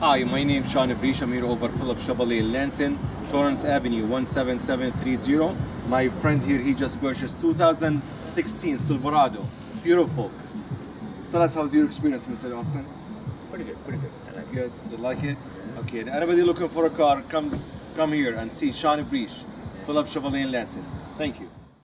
Hi, my name is Shawn Abrish. I'm here over Philip Chevrolet Lansing, Torrence Avenue, 17730. My friend here, he just purchased 2016 Silverado. Beautiful. Tell us how's your experience, Mr. Austin? Pretty good, pretty good. I like it. Good. You like it? Okay. Anybody looking for a car, comes come here and see Shawn Abrish, Philip Chevrolet Lansing. Thank you.